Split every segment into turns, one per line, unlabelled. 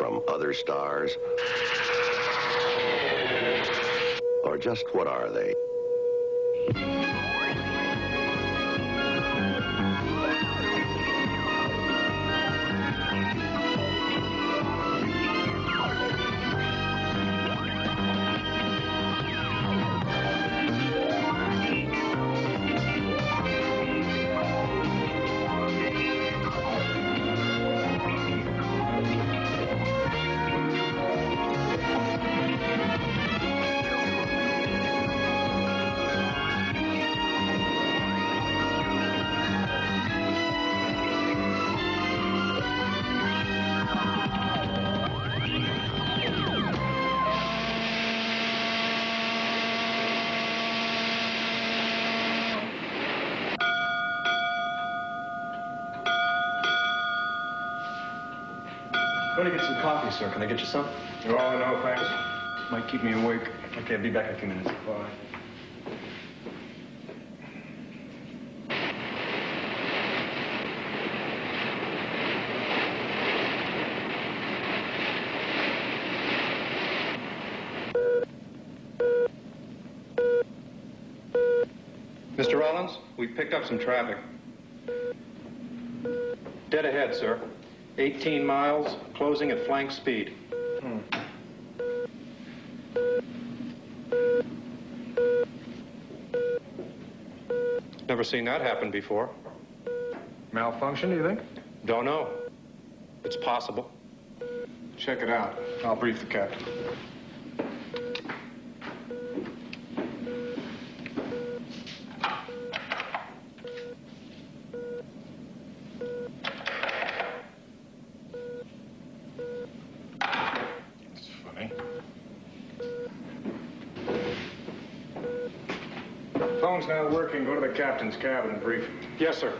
from other stars? Or just what are they?
Coffee, sir. Can I get you some?
Oh, no, thanks.
Might keep me awake. Okay, I'll be back in a few minutes.
Bye. Mr. Rollins, we picked up some traffic. Dead ahead, sir. 18 miles, closing at flank speed. Hmm. Never seen that happen before.
Malfunction, do you think?
Don't know. It's possible.
Check it out. I'll brief the captain. It's funny. Phone's not working. Go to the captain's cabin and brief him.
Yes, sir.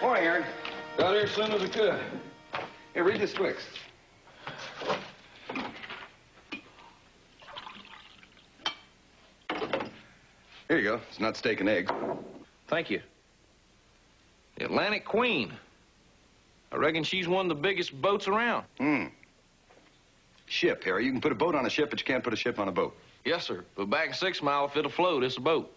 Morning,
Aaron. Got here as soon as I could. Here, read this TWX. Here you go. It's not steak and eggs.
Thank you. The Atlantic Queen. I reckon she's one of the biggest boats around.
Hmm. Ship, Harry. You can put a boat on a ship, but you can't put a ship on a boat.
Yes, sir. But back in Six Mile, if it'll float, it's a boat.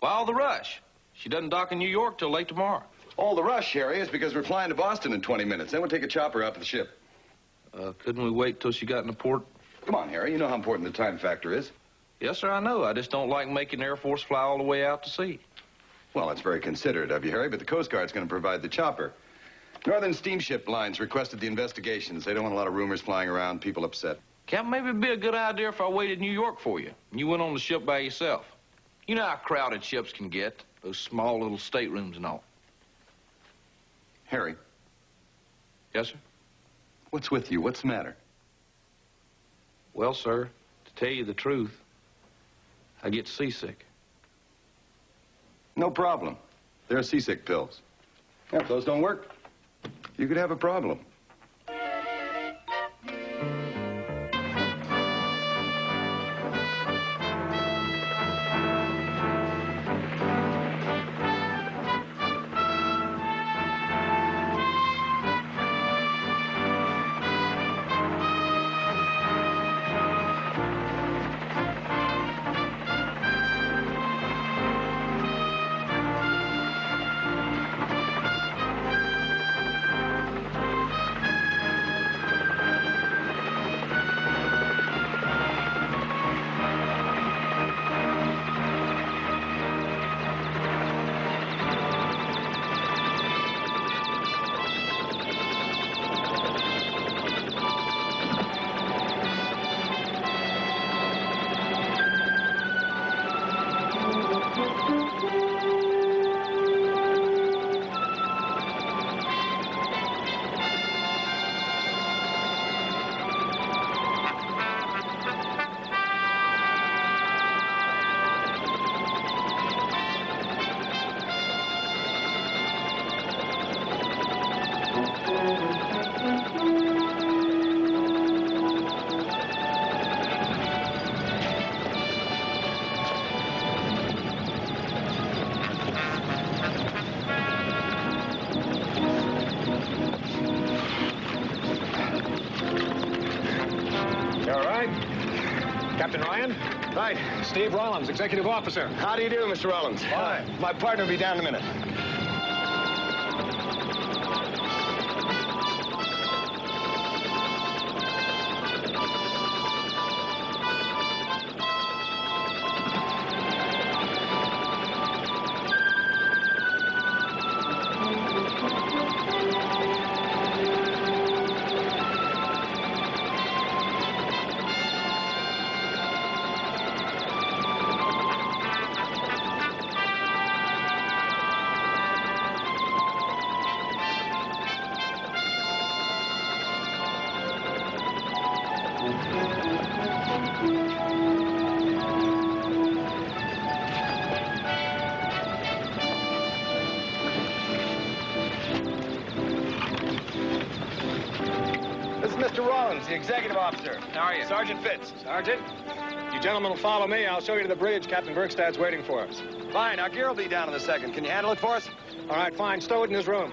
Why all the rush? She doesn't dock in New York till late tomorrow.
All the rush, Harry, is because we're flying to Boston in 20 minutes. Then we'll take a chopper out to the ship.
Uh, couldn't we wait till she got in the port?
Come on, Harry. You know how important the time factor is.
Yes, sir, I know. I just don't like making the Air Force fly all the way out to sea.
Well, that's very considerate of you, Harry, but the Coast Guard's going to provide the chopper. Northern Steamship Lines requested the investigations. They don't want a lot of rumors flying around, people upset.
Captain, maybe it'd be a good idea if I waited in New York for you. And you went on the ship by yourself. You know how crowded ships can get. Those small little staterooms and all.
Harry,
Yes, sir?
what's with you? What's the matter?
Well, sir, to tell you the truth, I get seasick.
No problem. There are seasick pills. Yeah, if those don't work, you could have a problem.
Steve Rollins, executive officer.
How do you do, Mr. Rollins?
Fine.
My partner will be down in a minute. Executive officer.
How are you?
Sergeant Fitz.
Sergeant, you gentlemen will follow me. I'll show you to the bridge. Captain Bergstad's waiting for us.
Fine, our gear will be down in a second. Can you handle it for us?
All right, fine. Stow it in his room.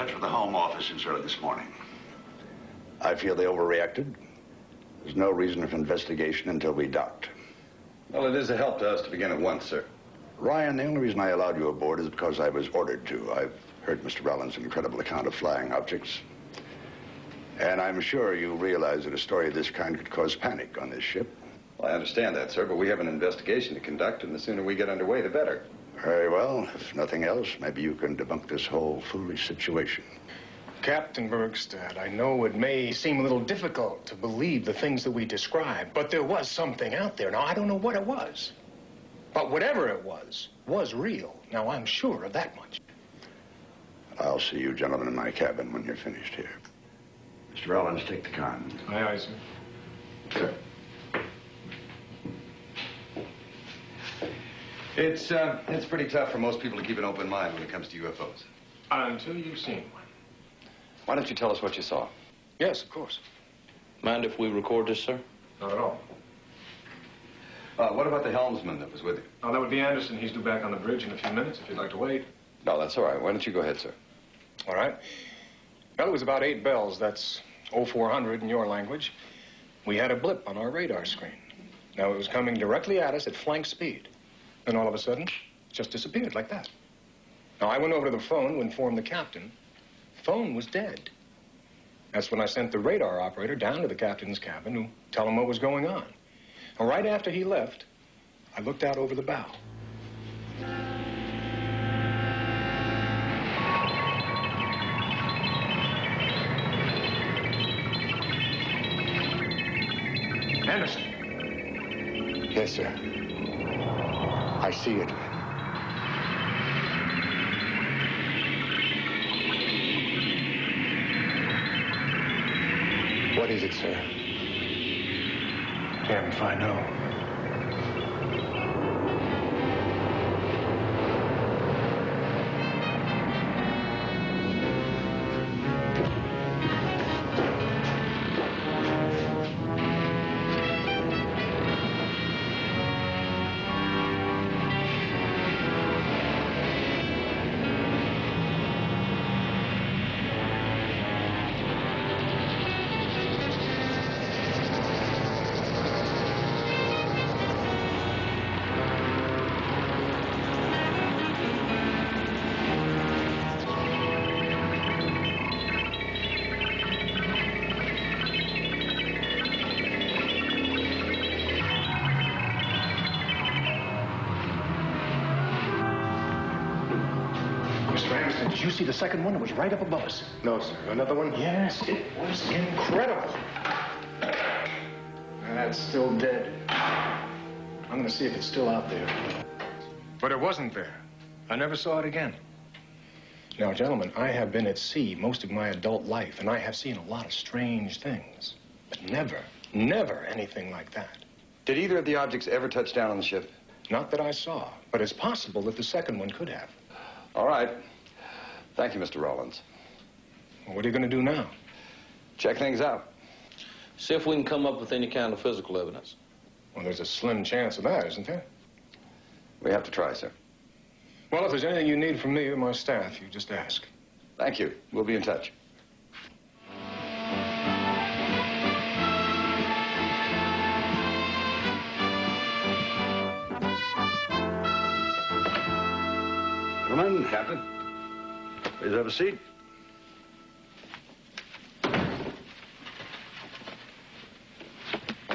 Touch with the Home Office since early this morning. I feel they overreacted. There's no reason for investigation until we docked.
Well, it is a help to us to begin at once, sir.
Ryan, the only reason I allowed you aboard is because I was ordered to. I've heard Mr. Rollins' incredible account of flying objects. And I'm sure you realize that a story of this kind could cause panic on this ship.
Well, I understand that, sir, but we have an investigation to conduct, and the sooner we get underway, the better.
Very well. If nothing else, maybe you can debunk this whole foolish situation.
Captain Bergstad, I know it may seem a little difficult to believe the things that we describe, but there was something out there. Now, I don't know what it was. But whatever it was, was real. Now, I'm sure of that much.
I'll see you gentlemen in my cabin when you're finished here. Mr. Rollins, take the con.
Aye, aye, sir.
Sir.
It's, uh, it's pretty tough for most people to keep an open mind when it comes to UFOs.
Until you've seen one.
Why don't you tell us what you saw?
Yes, of course.
Mind if we record this, sir?
Not at all.
Uh, what about the helmsman that was with you?
Oh, that would be Anderson. He's due back on the bridge in a few minutes if you'd like to wait.
No, that's all right. Why don't you go ahead, sir?
All right. Well, it was about eight bells. That's 0400 in your language. We had a blip on our radar screen. Now, it was coming directly at us at flank speed. Then all of a sudden, just disappeared like that. Now, I went over to the phone to inform the captain. Phone was dead. That's when I sent the radar operator down to the captain's cabin to tell him what was going on. And right after he left, I looked out over the bow. Anderson. Yes, sir. I see it. What is it, sir? Damn if I know. Second one? It was right up above us.
No, sir. Another one?
Yes, it was incredible.
That's still dead.
I'm going to see if it's still out there. But it wasn't there. I never saw it again. Now, gentlemen, I have been at sea most of my adult life, and I have seen a lot of strange things. But never, never anything like that.
Did either of the objects ever touch down on the ship?
Not that I saw, but it's possible that the second one could have.
All right. Thank you, Mr. Rollins.
Well, what are you going to do now?
Check things out.
See if we can come up with any kind of physical evidence.
Well, there's a slim chance of that, isn't there?
We have to try, sir.
Well, if there's anything you need from me or my staff, you just ask.
Thank you. We'll be in touch.
Gentlemen, Captain, please have a seat.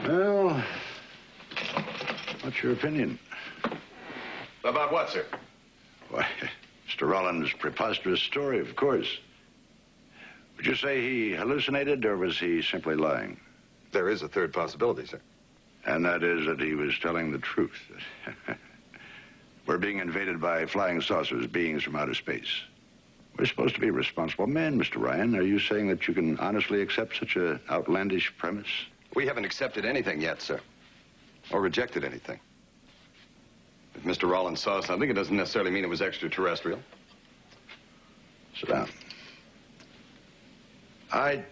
Well, what's your opinion?
About what, sir?
Why, Mr. Rollins' preposterous story, of course. Would you say he hallucinated, or was he simply lying?
There is a third possibility, sir.
And that is that he was telling the truth. We're being invaded by flying saucers, beings from outer space. We're supposed to be responsible men, Mr. Ryan. Are you saying that you can honestly accept such an outlandish premise?
We haven't accepted anything yet, sir. Or rejected anything. If Mr. Rollins saw something, it doesn't necessarily mean it was extraterrestrial.
Sit down. I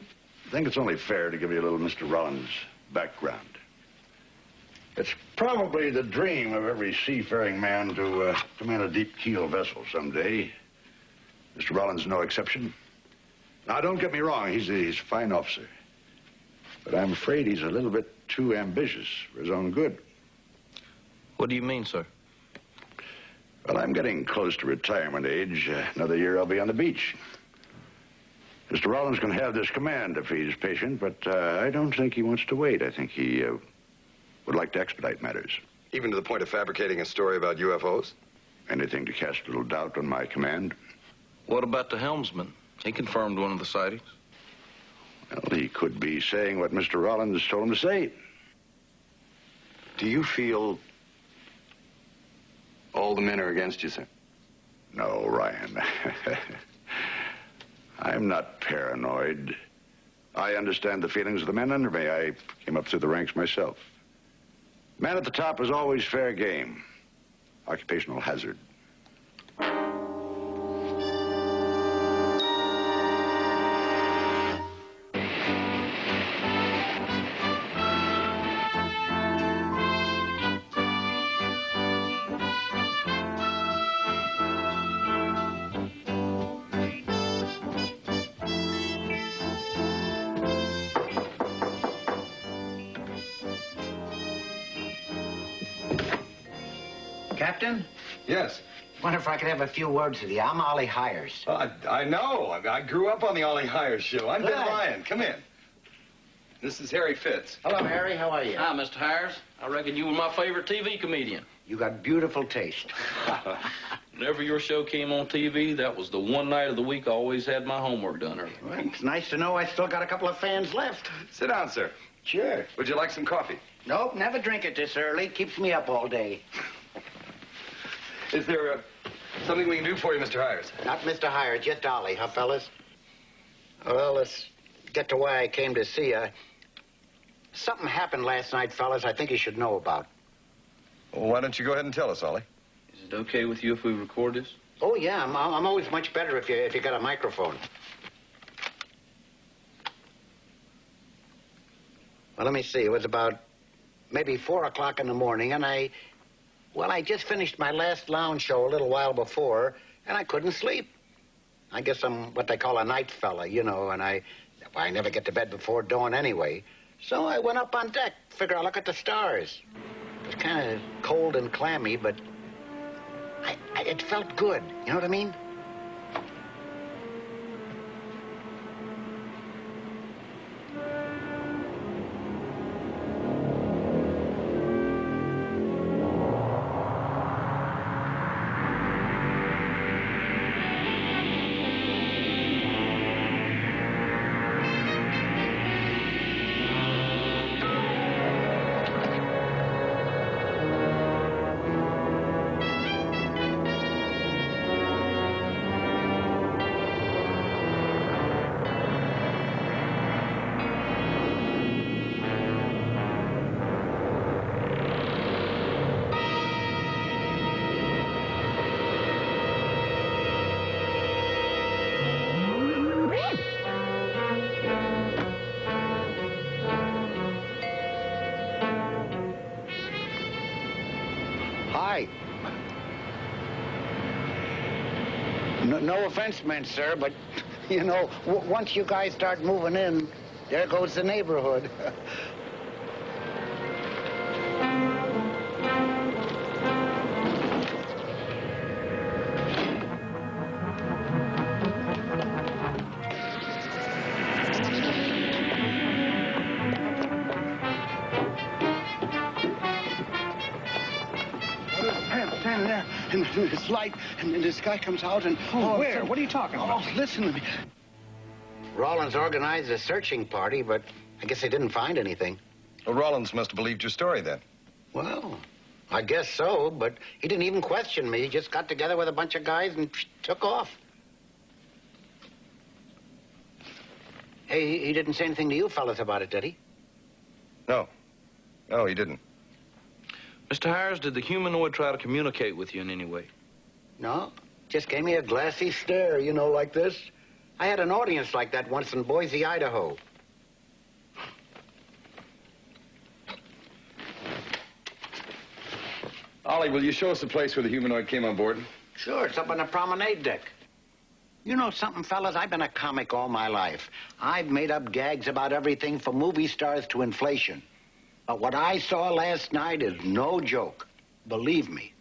think it's only fair to give you a little Mr. Rollins' background. It's probably the dream of every seafaring man to uh, command a deep keel vessel someday. Mr. Rollins, is no exception. Now, don't get me wrong, he's a, he's a fine officer. But I'm afraid he's a little bit too ambitious for his own good.
What do you mean, sir?
Well, I'm getting close to retirement age. Uh, another year I'll be on the beach. Mr. Rollins can have this command if he's patient, but uh, I don't think he wants to wait. I think he uh, would like to expedite matters.
Even to the point of fabricating a story about UFOs?
Anything to cast a little doubt on my command.
What about the helmsman? He confirmed one of the sightings.
Well, he could be saying what Mr. Rollins told him to say.
Do you feel all the men are against you, sir?
No, Ryan. I'm not paranoid. I understand the feelings of the men under me. I came up through the ranks myself. Man at the top is always fair game. Occupational hazard.
Captain,
Yes.
wonder if I could have a few words with you. I'm Ollie Hires.
Uh, I, I know. I, I grew up on the Ollie Hires show. I'm Ben
Good.
Ryan. Come in. This is Harry Fitz.
Hello, Harry. How are you?
Hi, Mr. Hires. I reckon you were my favorite TV comedian.
You got beautiful taste.
Whenever your show came on TV, that was the one night of the week I always had my homework done early.
Well, it's nice to know I still got a couple of fans left.
Sit down, sir.
Sure.
Would you like some coffee?
Nope, never drink it this early. Keeps me up all day.
Is there uh, something we can do for you, Mr. Hires?
Not Mr. Hire, just Ollie, huh, fellas? Well, let's get to why I came to see you. Something happened last night, fellas, I think you should know about.
Well, why don't you go ahead and tell us, Ollie?
Is it okay with you if we record this?
Oh, yeah, I'm, I'm always much better if you, if you got a microphone. Well, let me see. It was about maybe 4 o'clock in the morning, and I, well, I just finished my last lounge show a little while before, and I couldn't sleep. I guess I'm what they call a night fella, you know, and I, I never get to bed before dawn anyway. So I went up on deck, figure I'll look at the stars. It was kind of cold and clammy, but I, I, it felt good. You know what I mean? Offense meant, sir, but, you know, once you guys start moving in, there goes the neighborhood.
and this light, and then this guy comes out, and...
Oh, oh where? What are you talking
Oh,
about?
listen to me.
Rollins organized a searching party, but I guess they didn't find anything.
Well, Rollins must have believed your story then.
Well, I guess so, but he didn't even question me. He just got together with a bunch of guys and took off. Hey, he- he didn't say anything to you fellas about it, did he?
No. No, he didn't.
Mr. Hires, did the humanoid try to communicate with you in any way?
No, just gave me a glassy stare, you know, like this. I had an audience like that once in Boise, Idaho.
Ollie, will you show us the place where the humanoid came on board?
Sure, it's up on the promenade deck. You know something, fellas? I've been a comic all my life. I've made up gags about everything from movie stars to inflation. But what I saw last night is no joke. Believe me.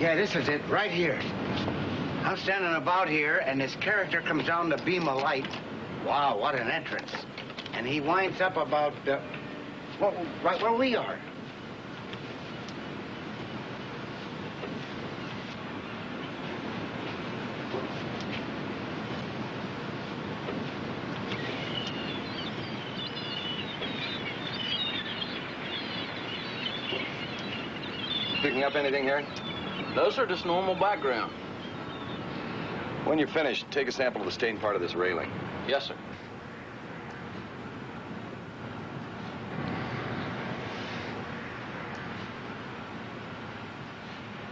Yeah, this is it, right here. I'm standing about here, and this character comes down the beam of light. Wow, what an entrance. And he winds up about, uh, well, right where we are.
Picking up anything, Harry?
No, are just normal background.
When you're finished, take a sample of the stained part of this railing.
Yes, sir.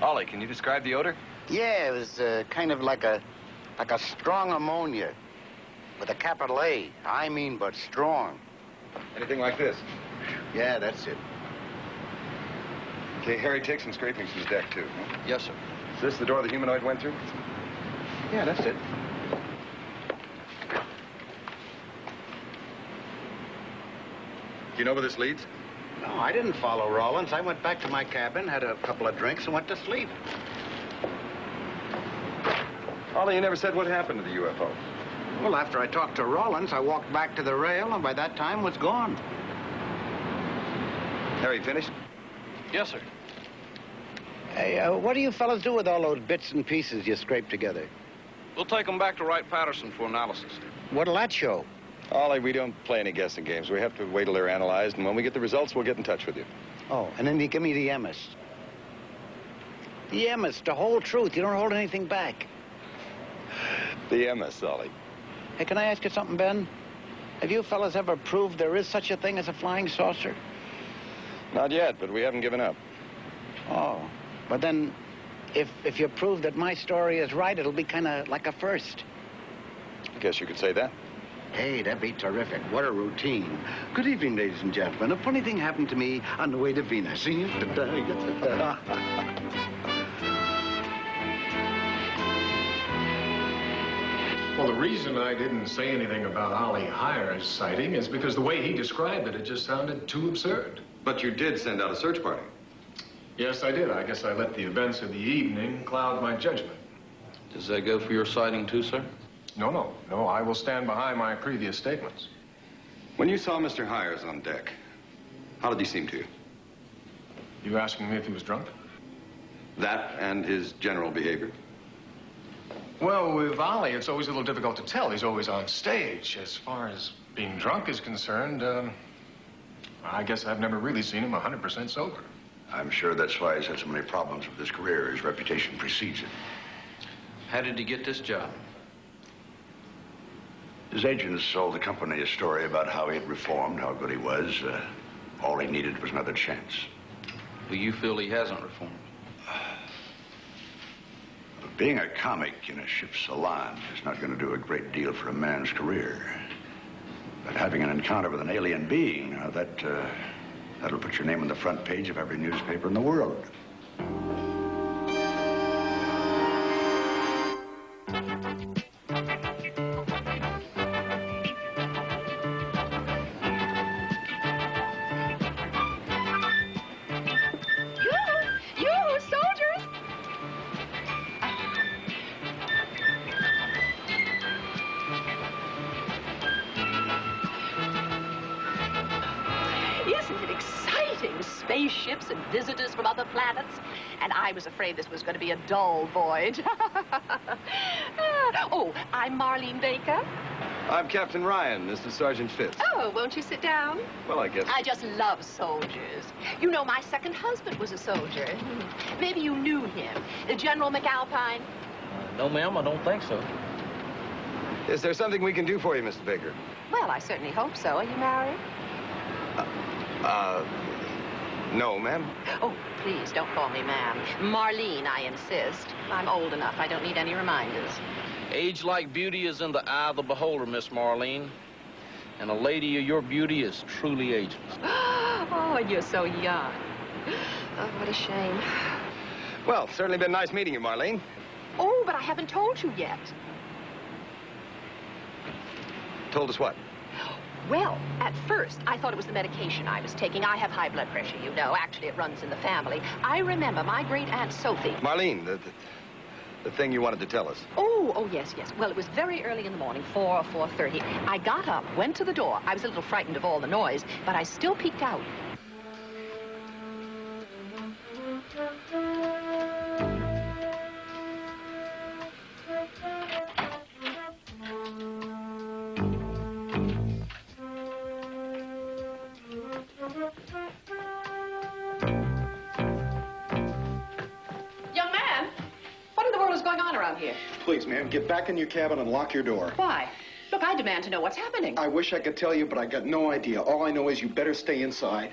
Ollie, can you describe the odor?
Yeah, it was uh, kind of like a, like a strong ammonia, with a capital A. I mean, but strong.
Anything like this?
Yeah, that's it.
Okay, Harry, take some scrapings from the deck, too. huh?
Yes, sir.
Is this the door the humanoid went through?
Yeah, that's it.
you know where this leads?
No, I didn't follow Rollins. I went back to my cabin, had a couple of drinks, and went to sleep.
Ollie, you never said what happened to the UFO.
Well, after I talked to Rollins, I walked back to the rail, and by that time was gone.
Harry, finished?
Yes, sir.
Hey, uh, what do you fellas do with all those bits and pieces you scrape together?
We'll take them back to Wright Patterson for analysis.
What'll that show?
Ollie, we don't play any guessing games. We have to wait till they're analyzed, and when we get the results, we'll get in touch with you.
Oh, and then you give me the Emmis. The Emmis, the whole truth. You don't hold anything back.
The MS, Ollie.
Hey, can I ask you something, Ben? Have you fellas ever proved there is such a thing as a flying saucer?
Not yet, but we haven't given up.
Oh, but then, if if you prove that my story is right, it'll be kind of like a first.
I guess you could say that.
Hey, that'd be terrific. What a routine. Good evening, ladies and gentlemen. A funny thing happened to me on the way to Venus.
Well, the reason I didn't say anything about Ollie Hires sighting is because the way he described it, it just sounded too absurd.
But you did send out a search party.
Yes, I did. I guess I let the events of the evening cloud my judgment.
Does that go for your sighting, too, sir?
No, no, no. I will stand behind my previous statements.
When you saw Mr. Hires on deck, how did he seem to you?
You asking me if he was drunk?
That and his general behavior.
Well, with Ollie, it's always a little difficult to tell. He's always on stage. As far as being drunk is concerned, um, I guess I've never really seen him 100% sober.
I'm sure that's why he's had so many problems with his career. His reputation precedes it.
How did he get this job?
His agents sold the company a story about how he had reformed, how good he was. Uh, all he needed was another chance.
Do you feel he hasn't reformed?
Being a comic in a ship's salon is not going to do a great deal for a man's career. But having an encounter with an alien being, uh, that, uh, that'll put your name on the front page of every newspaper in the world.
To be a dull voyage. oh, I'm Marlene Baker.
I'm Captain Ryan. This is Sergeant Fitz.
Oh, won't you sit down?
Well, I guess.
I just love soldiers. You know, my second husband was a soldier. Maybe you knew him. Uh, General McAlpine.
Uh, no, ma'am, I don't think so.
Is there something we can do for you, Mr. Baker?
Well, I certainly hope so. Are you married?
Uh, uh no, ma'am.
Oh, please don't call me ma'am. Marlene, I insist. I'm old enough. I don't need any reminders.
Age like beauty is in the eye of the beholder, Miss Marlene. And a lady of your beauty is truly ageless.
Oh, and you're so young. Oh, what a shame.
Well, certainly been nice meeting you, Marlene.
Oh, but I haven't told you yet.
Told us what?
Well, at first, I thought it was the medication I was taking. I have high blood pressure, you know. Actually, it runs in the family. I remember my great Aunt Sophie.
Marlene, the, the, the thing you wanted to tell us.
Oh, oh, yes, yes. Well, it was very early in the morning, 4 or 4.30. I got up, went to the door. I was a little frightened of all the noise, but I still peeked out.
Back in your cabin and lock your door.
Why? Look, I demand to know what's happening.
I wish I could tell you, but I got no idea. All I know is you better stay inside.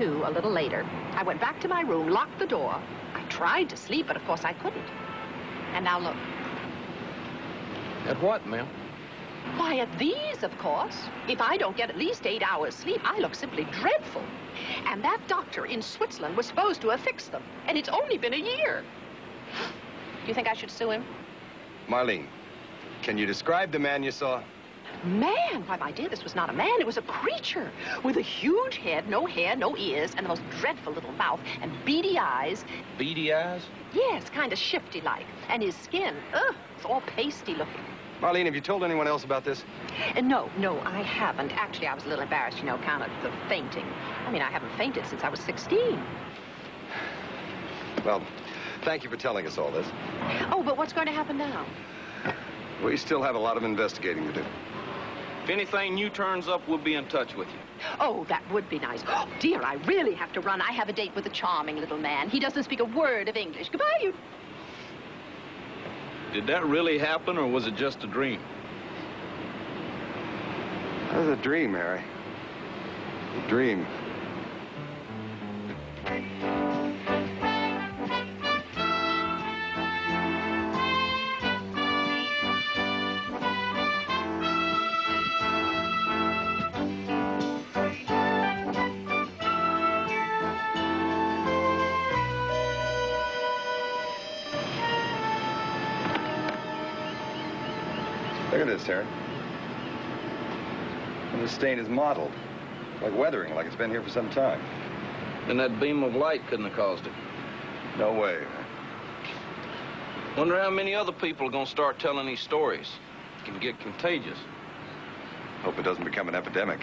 A little later. I went back to my room, locked the door. I tried to sleep, but of course I couldn't. And now look.
At what, ma'am?
Why, at these, of course. If I don't get at least eight hours sleep, I look simply dreadful. And that doctor in Switzerland was supposed to have fixed them. And it's only been a year. Do you think I should sue him?
Marlene, can you describe the man you saw?
Man, why, my dear, this was not a man. It was a creature with a huge head, no hair, no ears, and the most dreadful little mouth, and beady eyes.
Beady eyes?
Yes, kind of shifty-like. And his skin, ugh, it's all pasty looking.
Marlene, have you told anyone else about this?
Uh, no, no, I haven't. Actually, I was a little embarrassed, you know, account of the fainting. I mean, I haven't fainted since I was 16.
Well, thank you for telling us all this.
Oh, but what's going to happen now?
We still have a lot of investigating to do.
If anything new turns up, we'll be in touch with you.
Oh, that would be nice. Oh, dear, I really have to run. I have a date with a charming little man. He doesn't speak a word of English. Goodbye, you...
Did that really happen, or was it just a dream?
That was a dream, Harry. A dream. Look at this, Harry. And the stain is mottled. Like weathering, like it's been here for some time.
Then that beam of light couldn't have caused it.
No way.
Wonder how many other people are gonna start telling these stories. It can get contagious.
Hope it doesn't become an epidemic.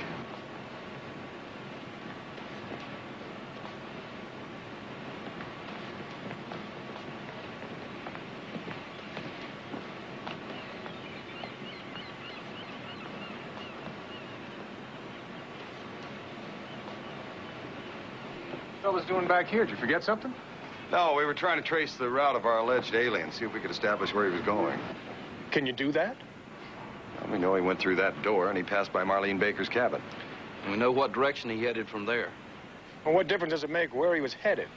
Fellas doing back here? Did you forget something?
No, we were trying to trace the route of our alleged alien, see if we could establish where he was going.
Can you do that?
Well, we know he went through that door and he passed by Marlene Baker's cabin.
And we know what direction he headed from there.
Well, what difference does it make where he was headed?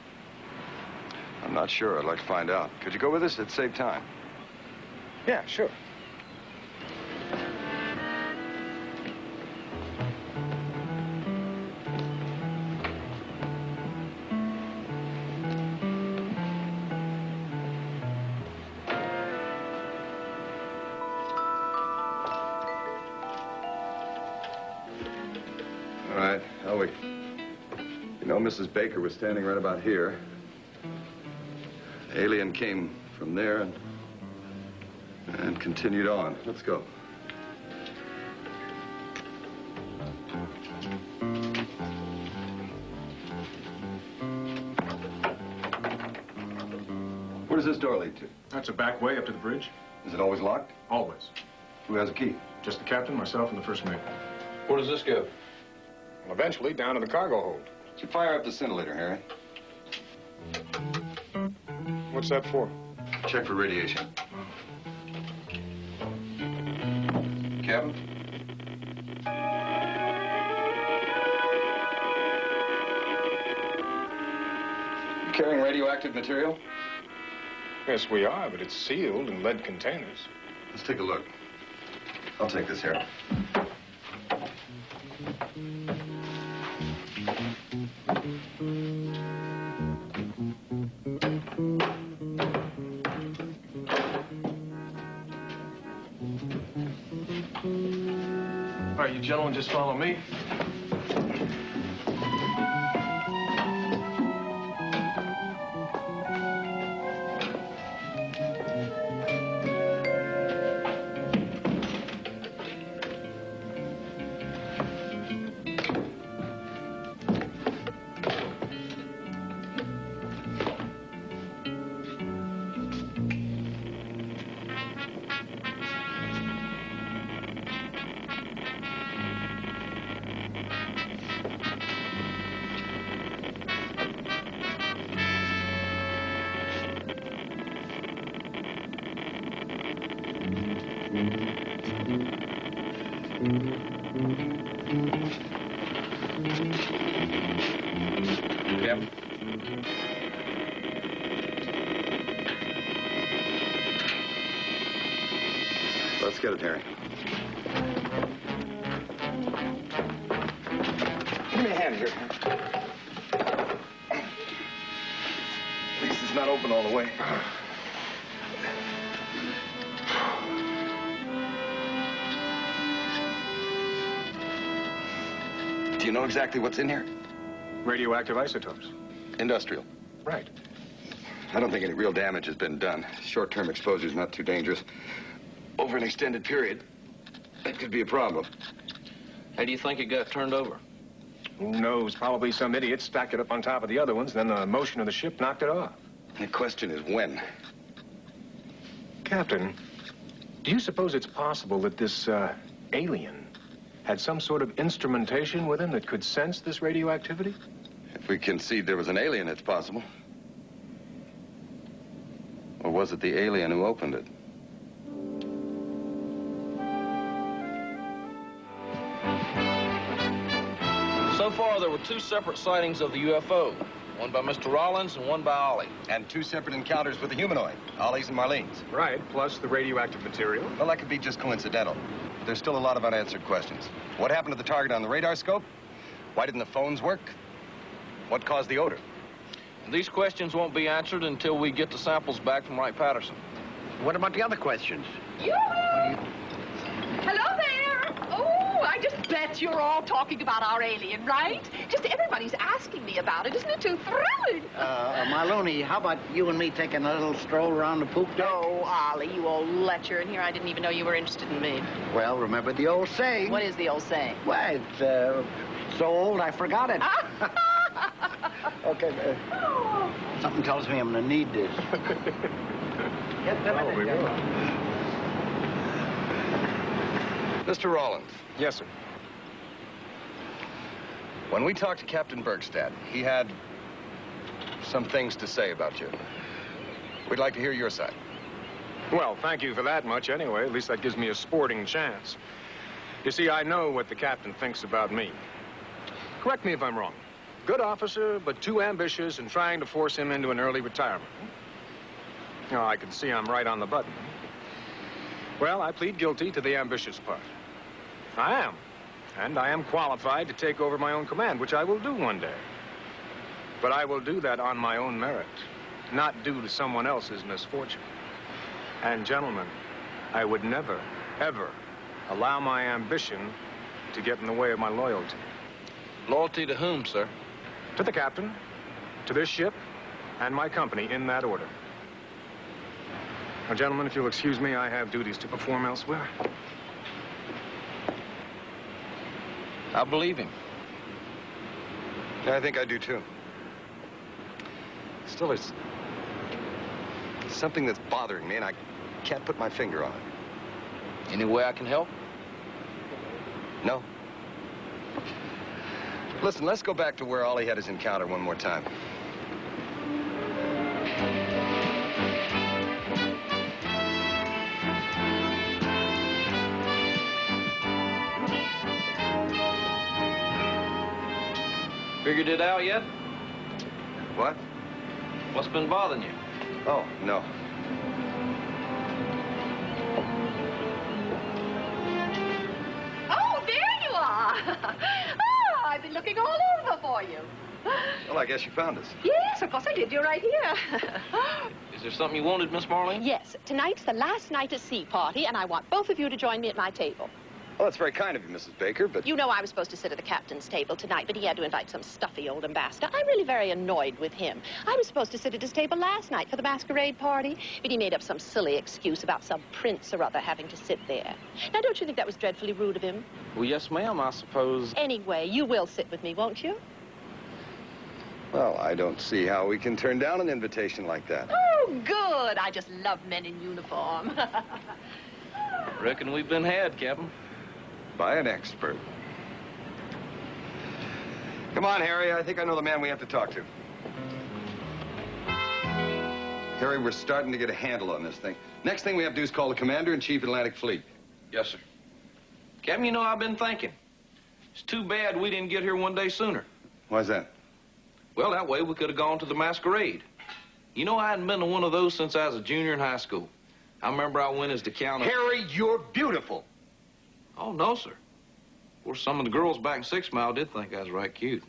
I'm not sure. I'd like to find out. Could you go with us? It'd save time.
Yeah, sure.
Right, Elwie. You know, Mrs. Baker was standing right about here. Alien came from there and and continued on. Let's go. Where does this door lead to?
That's a back way up to the bridge.
Is it always locked?
Always.
Who has a key?
Just the captain, myself, and the first mate.
Where does this go?
Eventually down to the cargo hold.
Did you fire up the scintillator, Harry?
What's that for?
Check for radiation. Captain? You carrying radioactive material?
Yes, we are, but it's sealed in lead containers.
Let's take a look. I'll take this here.
Just follow me.
Let's get it, Harry.
Give me a hand here. At least it's not open all the way.
Do you know exactly what's in here?
Radioactive isotopes.
Industrial.
Right.
I don't think any real damage has been done. Short-term exposure is not too dangerous. Over an extended period, that could be a problem.
How do you think it got turned over?
Who knows? Probably some idiot stacked it up on top of the other ones, then the motion of the ship knocked it off.
The question is when.
Captain, do you suppose it's possible that this uh, alien had some sort of instrumentation with him that could sense this radioactivity?
If we concede there was an alien, it's possible. Or was it the alien who opened it?
Were two separate sightings of the UFO. One by Mr. Rollins and one by Ollie.
And two separate encounters with the humanoid, Ollie's and Marlene's.
Right, plus the radioactive material.
Well, that could be just coincidental. There's still a lot of unanswered questions. What happened to the target on the radar scope? Why didn't the phones work? What caused the odor?
These questions won't be answered until we get the samples back from Wright Patterson.
What about the other questions?
Yoo-hoo! Hello there! I just bet you're all talking about our alien, right? Just everybody's asking me about it. Isn't it too thrilling?
Uh, uh, Marloney, how about you and me taking a little stroll around the poop deck?
Oh, Ollie, you old lecher. And here I didn't even know you were interested in me.
Well, remember the old saying.
What is the old saying?
Why, it's uh, so old I forgot it. okay, uh, something tells me I'm going to need this. Get them
Oh, we will.
Mr. Rollins,
Yes, sir.
when we talked to Captain Bergstad, he had some things to say about you. We'd like to hear your side.
Well, thank you for that much anyway. At least that gives me a sporting chance. You see, I know what the captain thinks about me. Correct me if I'm wrong. Good officer, but too ambitious and trying to force him into an early retirement. Oh, I can see I'm right on the button. Well, I plead guilty to the ambitious part. I am. And I am qualified to take over my own command, which I will do one day. But I will do that on my own merit, not due to someone else's misfortune. And gentlemen, I would never, ever allow my ambition to get in the way of my loyalty.
Loyalty to whom, sir?
To the captain, to this ship, and my company in that order. Now, gentlemen, if you'll excuse me, I have duties to perform elsewhere.
I believe him.
Yeah, I think I do too. Still, there's something that's bothering me, and I can't put my finger on it.
Any way I can help?
No. Listen, let's go back to where Ollie had his encounter one more time.
Figured it out yet?
What?
What's been bothering you?
Oh, no.
Oh, there you are. oh, I've been looking all over for you.
Well, I guess you found us.
Yes, of course I did. You're right here.
Is there something you wanted, Miss Marlene?
yes, tonight's the last night at sea party, and I want both of you to join me at my table.
Well, that's very kind of you, Mrs. Baker, but...
You know I was supposed to sit at the captain's table tonight, but he had to invite some stuffy old ambassador. I'm really very annoyed with him. I was supposed to sit at his table last night for the masquerade party, but he made up some silly excuse about some prince or other having to sit there. Now, don't you think that was dreadfully rude of him?
Well, yes, ma'am, I suppose.
Anyway, you will sit with me, won't you?
Well, I don't see how we can turn down an invitation like that.
Oh, good. I just love men in uniform.
Reckon we've been had, Captain.
By an expert. Come on, Harry. I think I know the man we have to talk to. Harry, we're starting to get a handle on this thing. Next thing we have to do is call the Commander-in-Chief Atlantic Fleet.
Yes, sir. Captain, you know, I've been thinking. It's too bad we didn't get here one day sooner.
Why's that?
Well, that way we could have gone to the masquerade. You know, I hadn't been to one of those since I was a junior in high school. I remember I went as the count of...
Harry, you're beautiful.
Oh, no, sir. Of course, some of the girls back in Six Mile did think I was right cute.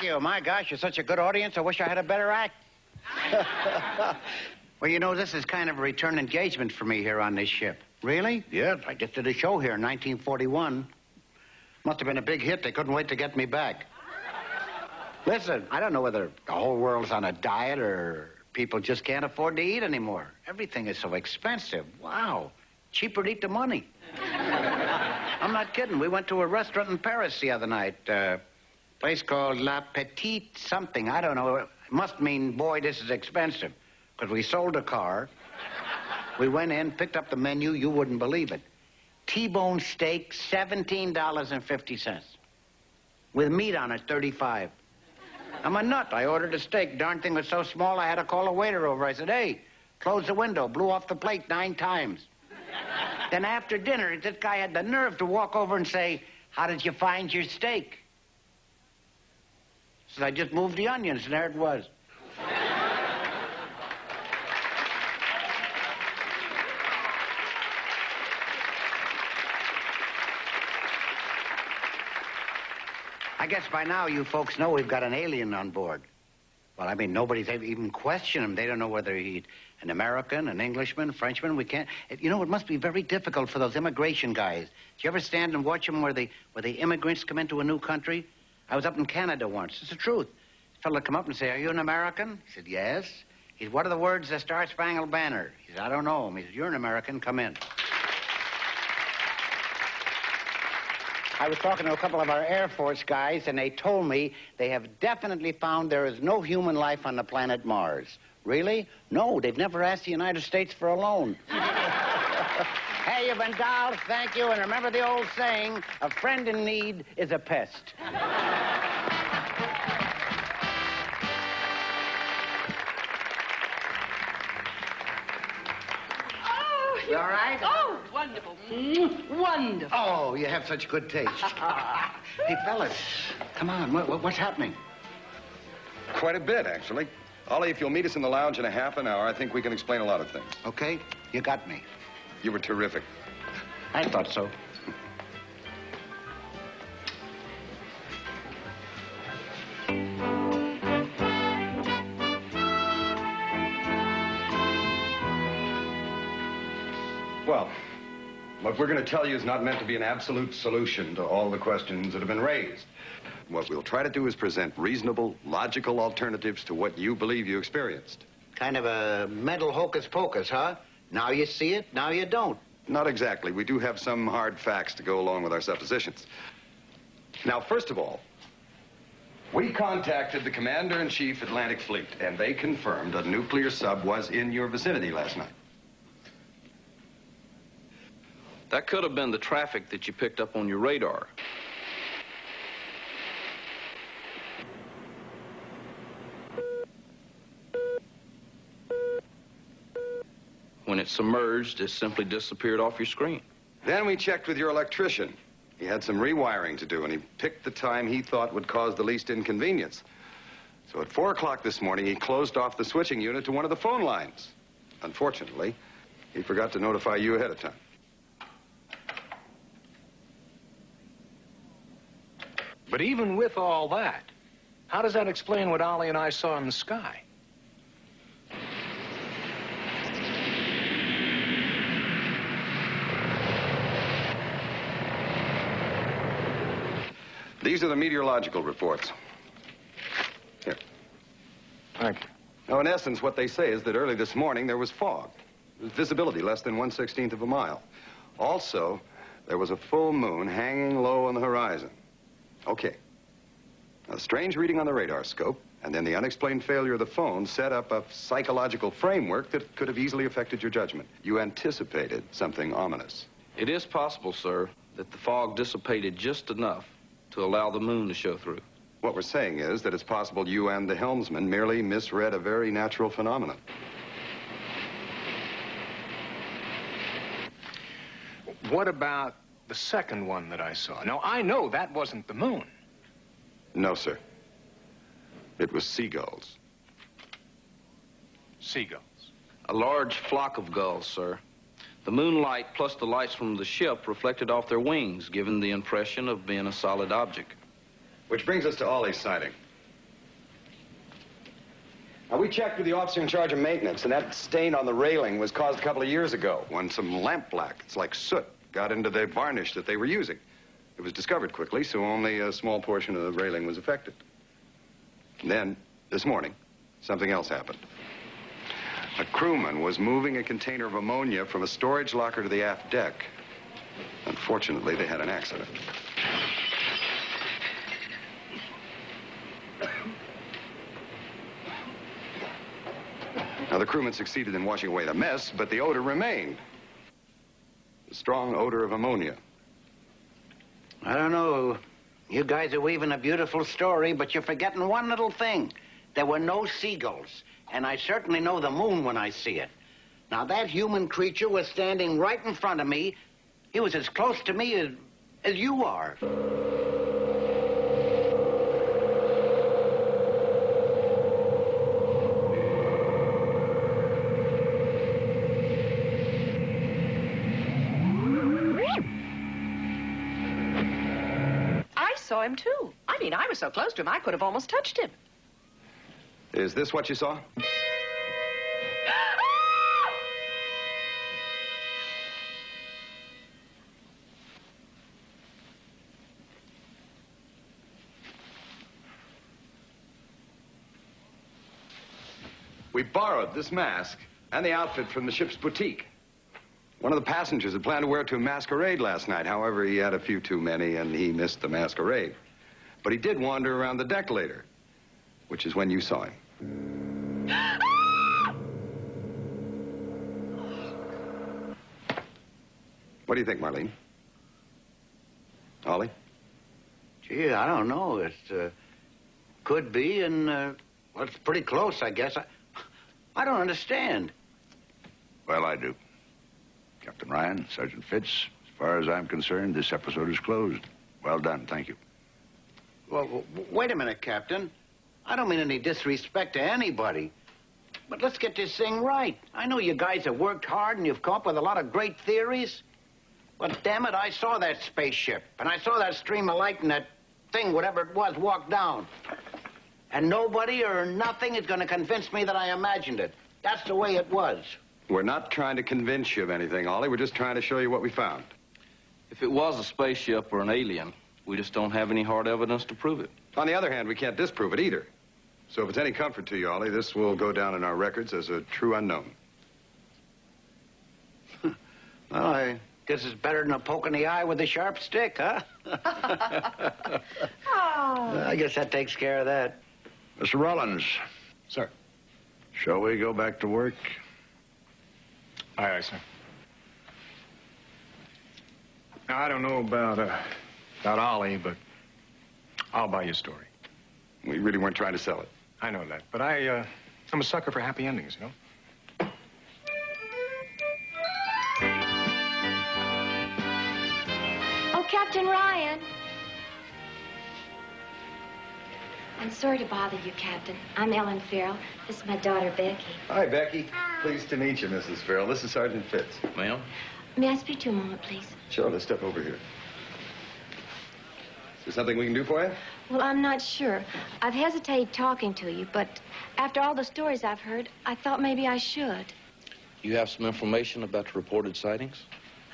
Thank you. My gosh, you're such a good audience. I wish I had a better act. well, you know, this is kind of a return engagement for me here on this ship. Really? Yes, I just did a show here in 1941. Must have been a big hit. They couldn't wait to get me back. Listen, I don't know whether the whole world's on a diet or people just can't afford to eat anymore. Everything is so expensive. Wow. Cheaper to eat the money. I'm not kidding. We went to a restaurant in Paris the other night. Uh, place called La Petite something. I don't know. It must mean, boy, this is expensive. Because we sold a car. We went in, picked up the menu. You wouldn't believe it. T-bone steak, $17.50. With meat on it, 35 I'm a nut. I ordered a steak. Darn thing was so small I had to call a waiter over. I said, hey, close the window. Blew off the plate nine times. Then after dinner, this guy had the nerve to walk over and say, How did you find your steak? I just moved the onions, and there it was. I guess by now you folks know we've got an alien on board. Well, I mean, nobody's even questioned him. They don't know whether he's an American, an Englishman, Frenchman. We can't. You know, it must be very difficult for those immigration guys. Do you ever stand and watch them where the where the immigrants come into a new country? I was up in Canada once. It's the truth. A fellow come up and say, "Are you an American?" He said, "Yes." He said, "What are the words that Star Spangled Banner?" He said, "I don't know." him. He said, "You're an American. Come in." I was talking to a couple of our Air Force guys, and they told me they have definitely found there is no human life on the planet Mars. Really? No, they've never asked the United States for a loan. hey, you've been dolls, thank you, and remember the old saying, a friend in need is a pest. All right?
Oh, wonderful. Mm, Wonderful.
Oh, you have such good taste. hey, fellas, come on, what, what- what's happening?
Quite a bit, actually. Ollie, if you'll meet us in the lounge in a half an hour, I think we can explain a lot of things.
Okay, you got me.
You were terrific.
I thought so.
Well, what we're going to tell you is not meant to be an absolute solution to all the questions that have been raised. What we'll try to do is present reasonable, logical alternatives to what you believe you experienced.
Kind of a mental hocus pocus, huh? Now you see it, now you don't.
Not exactly. We do have some hard facts to go along with our suppositions. Now, first of all, we contacted the Commander in Chief Atlantic Fleet, and they confirmed a nuclear sub was in your vicinity last night.
That could have been the traffic that you picked up on your radar. When it submerged, it simply disappeared off your screen.
Then we checked with your electrician. He had some rewiring to do, and he picked the time he thought would cause the least inconvenience. So at 4 o'clock this morning, he closed off the switching unit to one of the phone lines. Unfortunately, he forgot to notify you ahead of time.
But even with all that, how does that explain what Ollie and I saw in the sky?
These are the meteorological reports. Here.
Thank you.
Now, in essence, what they say is that early this morning there was fog. Visibility less than 1 16th of a mile. Also, there was a full moon hanging low on the horizon. Okay. A strange reading on the radar scope, and then the unexplained failure of the phone set up a psychological framework that could have easily affected your judgment. You anticipated something ominous.
It is possible, sir, that the fog dissipated just enough to allow the moon to show through.
What we're saying is that it's possible you and the helmsman merely misread a very natural phenomenon.
What about the second one that I saw? Now, I know that wasn't the moon.
No, sir. It was seagulls.
Seagulls.
A large flock of gulls, sir. The moonlight plus the lights from the ship reflected off their wings, giving the impression of being a solid object.
Which brings us to Ollie's sighting. Now, we checked with the officer in charge of maintenance, and that stain on the railing was caused a couple of years ago when some lamp black, it's like soot, got into the varnish that they were using. It was discovered quickly, so only a small portion of the railing was affected. And then, this morning, something else happened. A crewman was moving a container of ammonia from a storage locker to the aft deck. Unfortunately, they had an accident. Now, the crewman succeeded in washing away the mess, but the odor remained. Strong odor of ammonia.
I don't know. You guys are weaving a beautiful story, but you're forgetting one little thing. There were no seagulls, and I certainly know the moon when I see it. Now, that human creature was standing right in front of me. He was as close to me as, as you are.
Saw him too. I mean, I was so close to him, I could have almost touched him.
Is this what you saw? We borrowed this mask and the outfit from the ship's boutique. One of the passengers had planned to wear it to a masquerade last night. However, he had a few too many and he missed the masquerade. But he did wander around the deck later, which is when you saw him. What do you think, Marlene? Ollie?
Gee, I don't know. It uh, could be, and uh, well, it's pretty close, I guess. I, I don't understand.
Well, I do. Captain Ryan, Sergeant Fitz, as far as I'm concerned, this episode is closed. Well done, thank you.
Well, wait a minute, Captain. I don't mean any disrespect to anybody. But let's get this thing right. I know you guys have worked hard and you've come up with a lot of great theories. But damn it, I saw that spaceship. And I saw that stream of light and that thing, whatever it was, walk down. And nobody or nothing is going to convince me that I imagined it. That's the way it was.
We're not trying to convince you of anything, Ollie. We're just trying to show you what we found.
If it was a spaceship or an alien, we just don't have any hard evidence to prove it.
On the other hand, we can't disprove it either. So if it's any comfort to you, Ollie, this will go down in our records as a true unknown.
Well, I guess it's better than a poke in the eye with a sharp stick, huh?
Oh.
I guess that takes care of that.
Mr. Rollins,
Sir.
shall we go back to work?
Aye, aye, sir. Now, I don't know about, uh, about Ollie, but I'll buy your story.
We really weren't trying to sell it.
I know that, but I, uh, I'm a sucker for happy endings, you know?
Oh, Captain Ryan. I'm sorry to bother you, Captain. I'm Ellen Farrell. This is my daughter, Becky.
Hi, Becky. Pleased to meet you, Mrs. Farrell. This is Sergeant Fitz.
Ma'am?
May I speak to you a moment, please?
Sure, let's step over here. Is there something we can do for you?
Well, I'm not sure. I've hesitated talking to you, but after all the stories I've heard, I thought maybe I should.
You have some information about the reported sightings?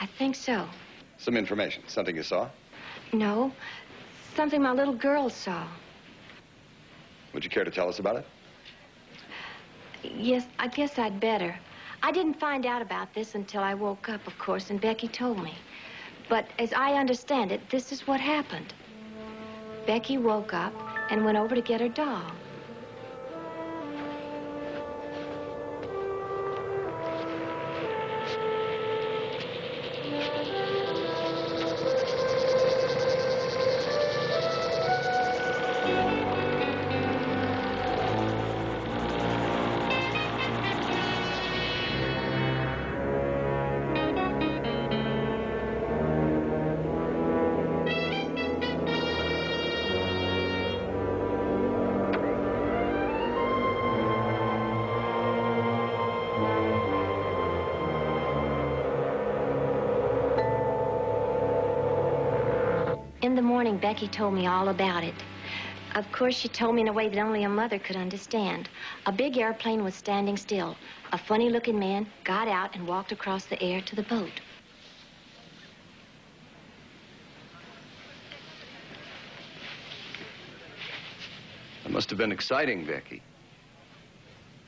I think so.
Some information. Something you saw?
No, something my little girl saw.
Would you care to tell us about it?
Yes, I guess I'd better. I didn't find out about this until I woke up, of course, and Becky told me. But as I understand it, this is what happened. Becky woke up and went over to get her doll. Becky told me all about it. Of course, she told me in a way that only a mother could understand. A big airplane was standing still. A funny-looking man got out and walked across the air to the boat.
That must have been exciting, Becky.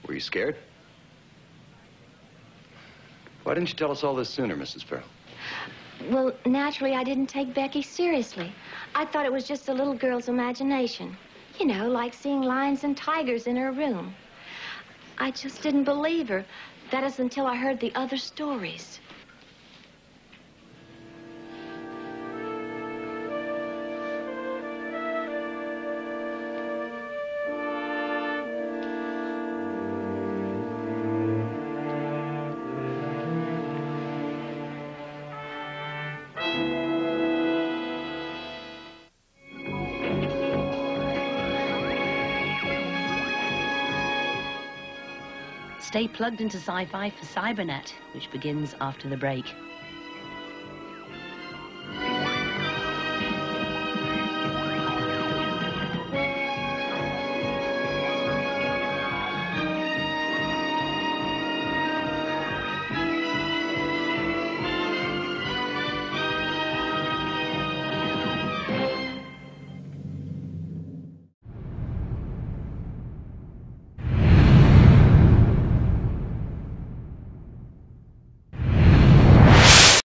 Were you scared? Why didn't you tell us all this sooner, Mrs. Farrell?
Well, naturally, I didn't take Becky seriously. I thought it was just a little girl's imagination. You know, like seeing lions and tigers in her room. I just didn't believe her. That is until I heard the other stories.
Stay plugged into Sci-Fi for Cybernet, which begins after the break.